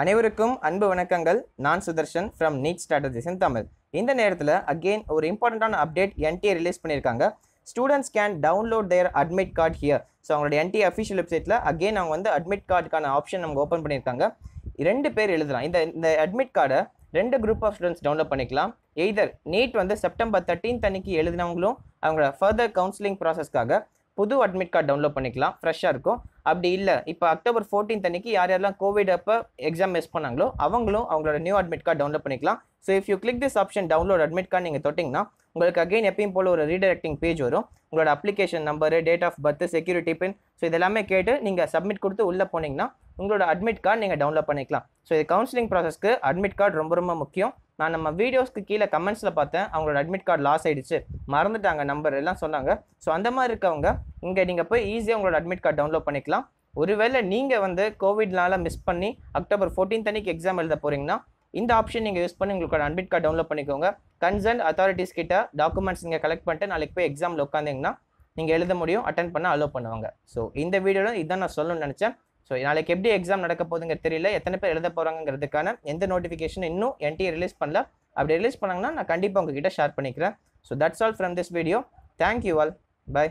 அனைவருக்கும் அன்பு வணக்கங்கள். நான் Sudarshan from NEET strategies in Tamil. இந்த நேரத்தில் அகெயின் ஒரு இம்பார்ட்டண்ட்டான அப்டேட் என்டிஏ ரிலீஸ் பண்ணியிருக்காங்க students can download their admit card here so அவங்களோட என்டிஏ அஃபிஷியல் வெப்சைட்டில் அகெயின் அவங்க வந்து அட்மிட் கார்டுக்கான ஆப்ஷன் நம்ம ஓப்பன் பண்ணியிருக்காங்க ரெண்டு பேர் எழுதலாம். இந்த இந்த அட்மிட் கார்டை ரெண்டு குரூப் ஆஃப் ஸ்டூடெண்ட்ஸ் டவுன்லோட் பண்ணிக்கலாம். எய்தர் நீட் வந்து செப்டம்பர் தேர்ட்டீன் அன்னைக்கு எழுதினவங்களும் அவங்களோட ஃபர்தர் கவுன்சிலிங் ப்ராசஸ்க்காக புது அட்மிட் கார்டு டவுன்லோட் பண்ணிக்கலாம். ஃப்ரெஷ்ஷாக இருக்கும். அப்படி இல்லை இப்போ அக்டோபர் ஃபோர்டீன்த் அன்னைக்கு யார் யாரெல்லாம் கோவிட் அப்போ எக்ஸாம் மிஸ் பண்ணாங்களோ அவங்களும் அவங்களோட நியூ அட்மிட் கார்டு டவுன்லோட் பண்ணிக்கலாம். So if you click this option download admit card நீங்கள் தொட்டிங்கன்னா உங்களுக்கு அகைன் எப்பயும் போல் ஒரு ரீடைரக்டிங் பேஜ் வரும். உங்களோட application number date of birth security pin so இதெல்லாமே கேட்டு நீங்கள் சப்மிட் கொடுத்து உள்ளே போனீங்கன்னா உங்களோட அட்மிட் கார்டு நீங்கள் டவுன்லோட் பண்ணிக்கலாம். ஸோ இது கவுன்சிலிங் ப்ராசஸ்க்கு அட்மிட் கார்டு ரொம்ப ரொம்ப முக்கியம். நான் நம்ம வீடியோஸ்க்கு கீழே கமெண்ட்ஸில் பார்த்தேன். அவங்களோட அட்மிட் கார்டு லாஸ் ஆயிடுச்சு. மறந்துட்டாங்க நம்பர் எல்லாம் சொன்னாங்க. ஸோ அந்த மாதிரி இருக்கவங்க இங்கே நீங்கள் போய் ஈஸியாக உங்களோட அட்மிட் கார்டு டவுன்லோட் பண்ணிக்கலாம். ஒருவேளை நீங்கள் வந்து கோவிட்னால மிஸ் பண்ணி அக்டோபர் ஃபோர்டீன் அன்னைக்கு எக்ஸாம் எழுத போகிறீங்கன்னா இந்த ஆப்ஷன் நீங்கள் யூஸ் பண்ணி உங்களோட அட்மிட் கார்டு டவுன்லோட் பண்ணிக்கோங்க. கன்சர்ன் அத்தாரிட்டிஸ் கிட்ட டாக்குமெண்ட்ஸ் நீங்கள் கலெக்ட் பண்ணிட்டு நாளைக்கு போய் எக்ஸாமில் உட்காந்திங்கன்னா நீங்கள் எழுத முடியும் அட்டன் பண்ண அலோவ் பண்ணுவாங்க. ஸோ இந்த வீடியோவில் இதான் நான் சொல்லணும்னு நினச்சேன். ஸோ நாளைக்கு எப்படி எக்ஸாம் நடக்க போகுதுங்க தெரியல. எத்தனை பேர் எழுத போகிறாங்கிறதுக்கான எந்த நோட்டிஃபிகேஷன் இன்னும் என்டிஏ ரிலீஸ் பண்ணல. அப்படி ரிலீஸ் பண்ணாங்கன்னா நான் கண்டிப்பாக உங்ககிட்ட ஷேர் பண்ணிக்கிறேன். So that's all from this video thank you all bye